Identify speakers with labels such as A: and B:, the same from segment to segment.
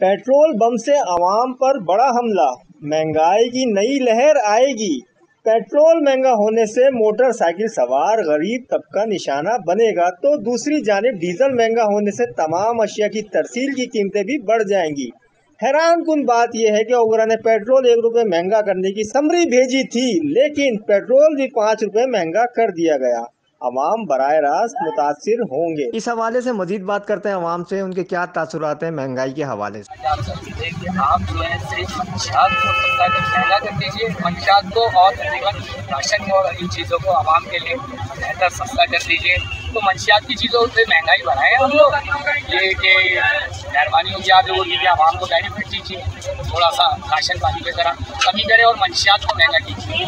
A: Petrol bomb से आवाम पर बड़ा हमला। महँगाई की नई लहर आएगी। पेट्रोल महँगा होने से मोटरसाइकिल सवार, गरीब तबका निशाना बनेगा तो दूसरी जानब डीजल महँगा होने से तमाम अशिया की तरसील की कीमतें भी बढ़ जाएँगी। हैरान कन बात यह है कि ओगरा ने पेट्रोल एक रुपये महँगा करने की समरी भेजी थी, लेकिन पेट्रोल भी पाँच रुपये महँगा कर दिया गया। अवाम बर रास्त मुतासर होंगे। इस हवाले से मजीद बात करते हैं अवाम से उनके क्या तासुरात हैं महँगाई के हवाले से।
B: आप जो है मंशियात को महँगा कर दीजिए मंशियात को और तकरीबन राशन और इन चीज़ों को आवाम के लिए बेहतर सस्ता कर दीजिए। तो मंशियात की चीज़ों से महँगाई बढ़ाए हम लोग। ये कि मेहरबानी होगी आप लोगों की आवाम को बेनिफिट दीजिए। थोड़ा सा राशन पानी की तरह कमी करें और मंशियात को महँगा कीजिए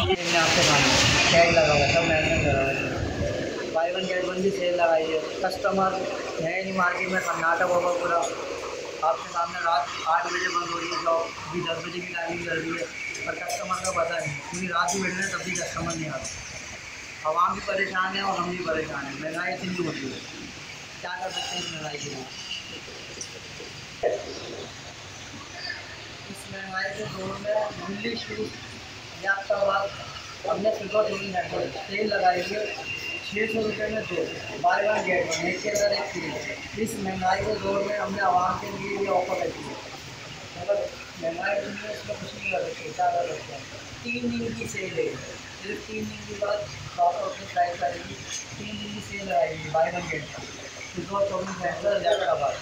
C: बाई वन गेट वन भी सेल लगाई है कस्टमर है नहीं मार्केट में कर्नाटक होगा पूरा आपके सामने रात आठ बजे बंद हो रही है जॉब भी दस बजे की टाइमिंग कर रही है पर कस्टमर का पता नहीं क्योंकि रात भी बैठ रहे तब भी कस्टमर नहीं आता आवाम भी परेशान है और हम भी परेशान हैं महँगाई इतनी हो रही है क्या कर सकते हैं इस महँगाई के लिए इस महँगाई के दौर में दिल्ली शूज़ या बाद हमने सुबह सेल लगाई है छः सौ रुपये में दो। बाय वन गेट वन एक के अंदर एक फ्री इस महँगाई के दौर में हमने आवाम के लिए ये ऑफ़र रखी है। मतलब महँगाई में इसमें कुछ नहीं कर सकते क्या कर सकते हैं। तीन दिन की सेल है। सिर्फ़ तीन दिन के बाद प्रॉपर अपनी प्राइस आएगी तीन दिन की सेल आएगी। बाय वन गेट फिर दो चौबीस घंटे हैदराबाद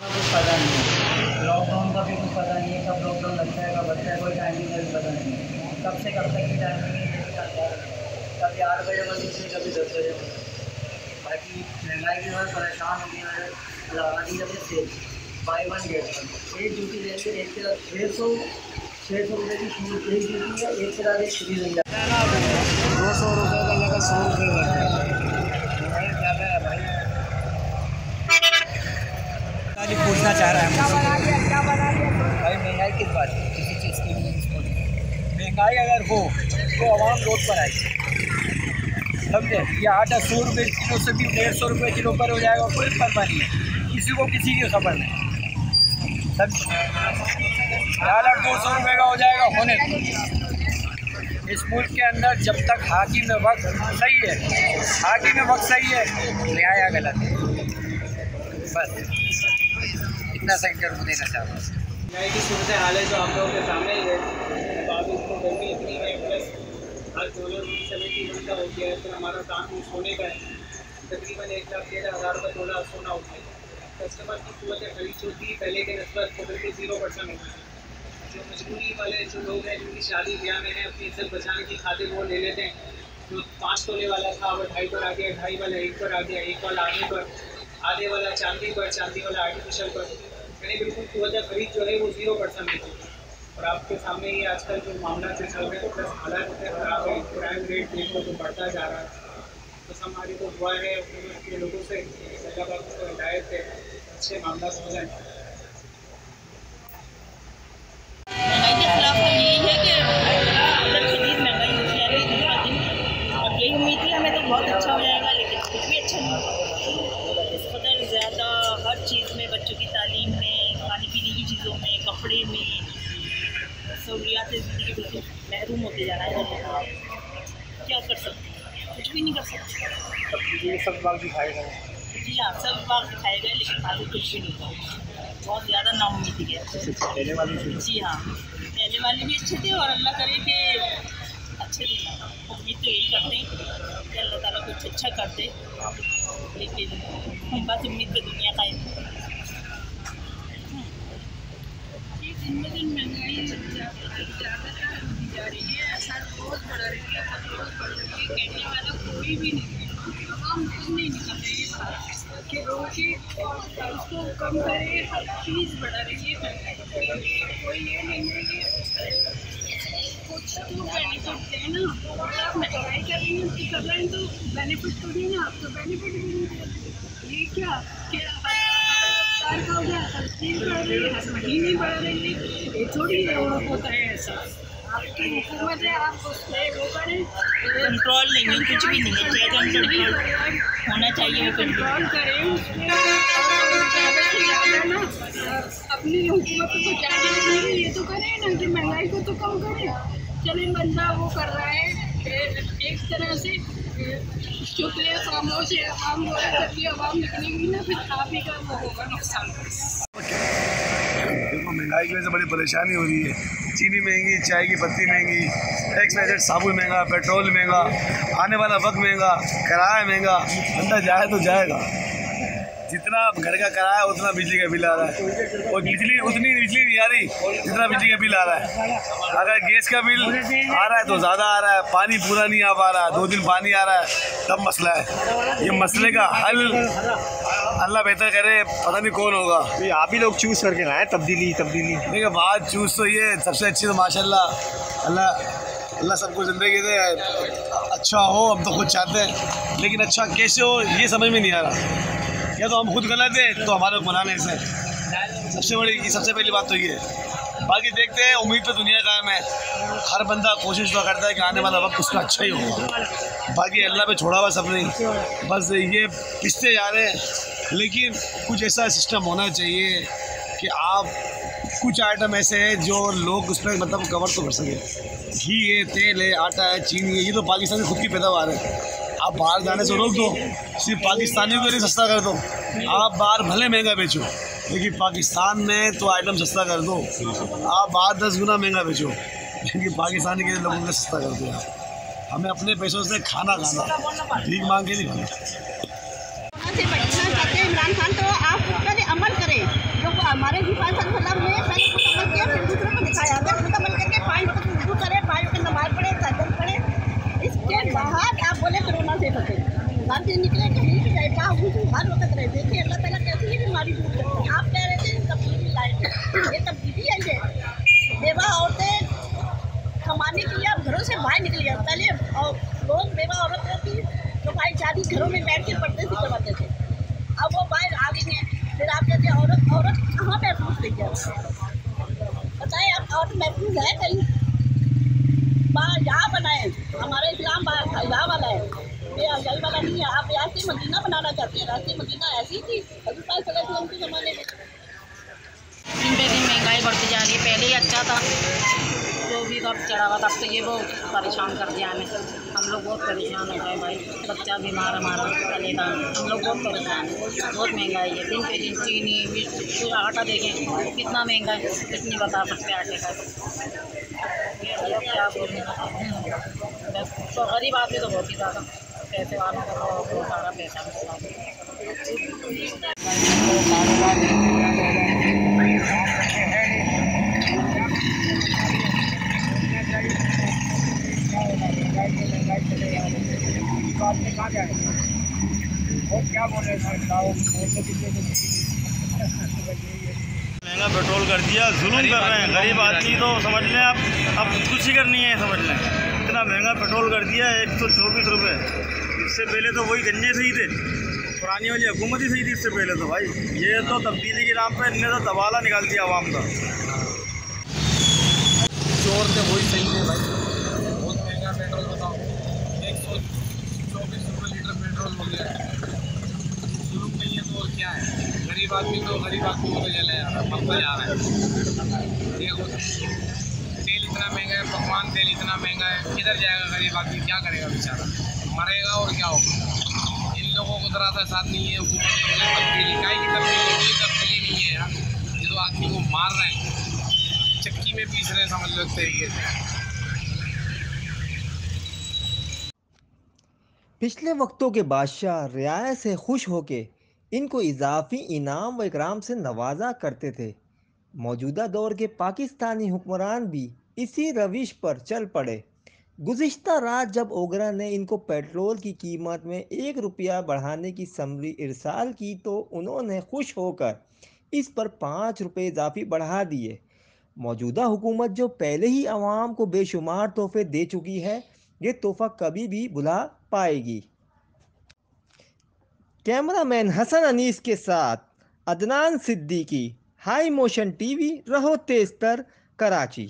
C: कुछ पता नहीं लॉकडाउन का भी कुछ पता नहीं है। कब लॉकडाउन लगता है, कब लगता है, कोई टाइमिंग का भी पता नहीं है। कब से कब तक की टाइमिंग है। कभी आठ बजे बंद होती कभी दस बजे बंद। बाकी महँगाई की वजह परेशान हो गया है लगा दी जाती sale buy one get one एक ड्यूटी रहती है एक के साथ छः सौ छः सौ रुपये की एक ड्यूटी है एक के साथ फ्री मिल जाता दो सौ रुपये का लगा सौ रुपये भाई पूछना चाह रहा है भाई, महँगाई किस बात किसी चीज़ की। महँगाई अगर हो तो आवाम रोड पर आएगी। समझे? ये आटा सौ रुपये किलो से भी डेढ़ सौ रुपये किलो पर हो जाएगा, कोई परवाह नहीं है। किसी को किसी की खबर नहीं। समझे? डॉलर दो सौ रुपये का हो जाएगा, होने इस मुल्क के अंदर जब तक हाकी में वक्त सही है, हाकी में वक्त सही है, न्याय गलत है। बस। इतना को देना चाहता हूँ।
D: न्याय की सूरत हाल है जो आप लोगों के सामने ही है। बात इसको गर्मी इतनी है हर डॉलर सेवेंटी वन का हो गया है, फिर हमारा काम सोने का है। तकरीबन एक लाख तेरह हज़ार रुपये तोला सोना हो। गया कस्टमर की कीमत खरीद जो थी पहले के नस्बत तो बिल्कुल ज़ीरो परसेंट हो गई जो मजबूरी वाले जो लोग हैं, जिनकी शादी ब्याह में है, अपनी इज़्ज़त बचाने की खातिर वो ले लेते हैं। जो पाँच तोले वाला था, वो ढाई पर आ गया, ढाई वाला एक पर आ गया, एक वाला आधे पर, आधे वाला चांदी पर, चांदी वाला आर्टिफिशियल पर। यानी बिल्कुल कीमत खरीद जो है, वो ज़ीरो परसेंट है और आपके सामने ये आजकल जो मामला से चल रहे हैं प्लस हालात इतने ख़राब है क्राइम रेट देखो तो बढ़ता जा रहा है बस हमारी तो दुआ है के लोगों से अल्लाह को हिदायत है अच्छे मामला
E: तो तो बहुत अच्छा हो जाएगा, लेकिन कुछ भी अच्छा नहीं होगा ज़्यादा हर चीज़ में, बच्चों की तालीम में, खाने पीने की चीज़ों में, कपड़े में, सहूलियात ज़िंदगी बिल्कुल महरूम होते जा रहा है। कुछ भी नहीं कर सकते।
C: सब बाग दिखाए गए।
E: जी हाँ सब बाग दिखाए गए लेकिन हासिल कुछ भी नहीं हुआ बहुत ज़्यादा नाउमीदी है
C: पहले वाली
E: जी हाँ पहले वाले भी अच्छे थे और अल्लाह करे कि अच्छे दिन उम्मीद तो यही करते हैं कि अल्लाह ताला कुछ अच्छा कर दे। लेकिन बस उम्मीद पर दुनिया का दिन ब दिन कम करे हर चीज़ बढ़ा रही है कोई ये नहीं है कि कुछ तो बेनिफिट है ना आप महँगाई कर रही हैं कर। रहे हैं तो बेनिफिट तो नहीं ना आप तो बेनिफिट भी नहीं रहे ये क्या क्या साल का हो गया हर चीज़ बढ़ रही है हर महीने बढ़ रही है ये थोड़ी होता है ऐसा आपकी हुकूमत है आप उस वो करें
F: कंट्रोल नहीं है कुछ भी नहीं है कंट्रोल होना चाहिए
E: कंट्रोल करें अपनी हुकूमत को जाने दें ये तो करें ना कि महँगाई को तो कम करें। चले बंदा वो कर रहा है एक तरह से चुप है खामोश है आवाम है जब ये आवाम निकलेगी ना फिर आप ही का वो होगा नुकसान।
G: देखो महँगाई की वजह से बड़ी परेशानी हो रही है। चीनी महँगी, चाय की पत्ती महँगी वैसेट साबुन महँगा, पेट्रोल महँगा, आने वाला वक्त महँगा, किराया महँगा, बंदा जाए तो जाएगा। जितना घर का किराया, उतना बिजली का बिल आ रहा है। और बिजली, उतनी बिजली नहीं आ रही, जितना बिजली का बिल आ रहा है। अगर गैस का बिल आ रहा है तो ज़्यादा आ रहा है। पानी पूरा नहीं आ पा रहा है। दो दिन पानी आ रहा है। तब मसला है। ये मसले का हल अल्लाह बेहतर करे पता नहीं कौन होगा।
H: तो ये आप ही लोग चूज़ करके लाए तब्दीली तब्दीली।
G: देखिए बात चूज़ तो ये सबसे अच्छी तो माशाल्लाह अल्लाह अल्लाह सबको ज़िंदगी दे अच्छा हो हम तो खुद चाहते हैं लेकिन अच्छा कैसे हो ये समझ में नहीं आ रहा। या तो हम खुद गलत हैं तो हमारे बनाने से सबसे बड़ी सबसे पहली बात तो ये है। बाकी देखते हैं उम्मीद पे दुनिया कायम है। हर बंदा कोशिश तो करता है कि आने वाला वक्त उसका अच्छा ही होगा। बाकी अल्लाह पे छोड़ा हुआ सब नहीं। बस ये पिसते जा रहे हैं। लेकिन कुछ ऐसा सिस्टम होना चाहिए कि आप कुछ आइटम ऐसे हैं जो लोग उस पर मतलब कवर तो कर सकें। घी है, तेल है, आटा है, चीनी है, ये तो पाकिस्तान की खुद की पैदावार है। आप बाहर जाने से रोक दो, सिर्फ़ पाकिस्तानियों के लिए सस्ता कर दो। आप बाहर भले महँगा बेचो, लेकिन पाकिस्तान में तो आइटम सस्ता कर दो। आप बाहर दस गुना महँगा बेचो, लेकिन पाकिस्तानी के लिए लोगों को सस्ता कर दो। हमें अपने पैसों से खाना खाना, भीख मांग के नहीं खाना।
I: हमारे हिफाज वसल्लम ने पहले खुद अमल किया फिर दूसरों को दिखाया अगर अमल करके पाँच वक्त वज़ू करें पाँच वक्त नमाज़ पढ़े, सजन पढ़े। इसके बाद आप बोले, कोरोना से बचे। बाहर से निकले कहीं भी जाए कहाँ वज़ू हर वक्त रहे। देखिए अल्लाह ताला कैसी ये बीमारी दूर करते हैं आप कह रहे थे तब्दीली लाए ये तब्दीली आई है बेवा औरतें कमाने के लिए घरों से बाहर निकलिए पहले और लोग बेवा औरत होती तो भाई शादी घरों में बैठ के पढ़ते थे, करवाते थे। अब वो बाहर आ गई हैं। फिर आप कहते औरत औरत कहाँ महफूज रही है। बताएँ आप, औरत महफूज है कहीं? बाहर यहाँ बनाए हमारा इस्लाम बाहर था, यहाँ वाला है। यही वाला नहीं है। आप यहाँ से मदीना बनाना चाहते हैं? रास्ते मदीना ऐसी थी हजूर के ज़माने में।
F: दिन पे दिन महँगाई बढ़ती जा रही है। पहले ही अच्छा था। भी अब चढ़ा हुआ था, अब तो ये बहुत परेशान कर दिया हमें। हम लोग बहुत परेशान हो गए भाई। बच्चा बीमार हमारा चलेगा हम लोग बहुत परेशान हैं। बहुत महँगाई है दिन पे दिन चीनी, मिर्च आटा देखें कितना महँगा है, कुछ नहीं बता सकते आटे का क्या बोलें। बस तो गरीब आदमी तो बहुत ही ज़्यादा। पैसे वालों का तो बहुत सारा पैसा
J: महँगा पेट्रोल कर दिया, जुलूम कर रहे हैं। गरीब आदमी तो समझ लें आप अब खुदकुशी करनी है, समझ लें। इतना महँगा पेट्रोल कर दिया एक सौ चौबीस रुपये इससे पहले तो वही गंजे सही थे। पुरानी वाली हुकूमत ही सही थी इससे पहले तो भाई। ये तो तब्दीली के नाम पर इनने तो तबाला निकाल दिया आवाम का।
K: चोर थे, वही सही थे भाई बहुत महँगा पेट्रोल बताओ एक सौ चौबीस रुपये लीटर पेट्रोल हो गया है जुलूम नहीं है तो और क्या है गरीब आदमी तो गरीब आदमी को तो जले जा रहा है मरता जा रहा है। देखो तेल इतना महँगा है, पकवान तेल इतना महँगा है, किधर जाएगा गरीब आदमी, क्या करेगा बेचारा? मरेगा और क्या होगा? इन लोगों को जरा सा साथ नहीं है हुकूमत ने बोले तब्दीली, काय की तब्दीली कोई तब्दीली नहीं है यार। ये तो आदमी को मार रहे हैं। चक्की में पीस रहे हैं, समझ लो तरीके से।
H: पिछले वक्तों के बादशाह रियायत से खुश होके इनको इजाफी, इनाम व इकराम से नवाजा करते थे। मौजूदा दौर के पाकिस्तानी हुक्मरान भी इसी रविश पर चल पड़े। गुज्त रात जब ओगरा ने इनको पेट्रोल की कीमत में एक रुपया बढ़ाने की समरी इरसाल की तो उन्होंने खुश होकर इस पर पाँच रुपये इजाफी बढ़ा दिए। मौजूदा हुकूमत जो पहले ही आवाम को बेशुमार तोहफे दे चुकी है, ये तोहफा कभी भी भुला पाएगी। कैमरामैन हसन अनीस के साथ Adnan Siddiqui high motion TV रहो तेज तर कराची।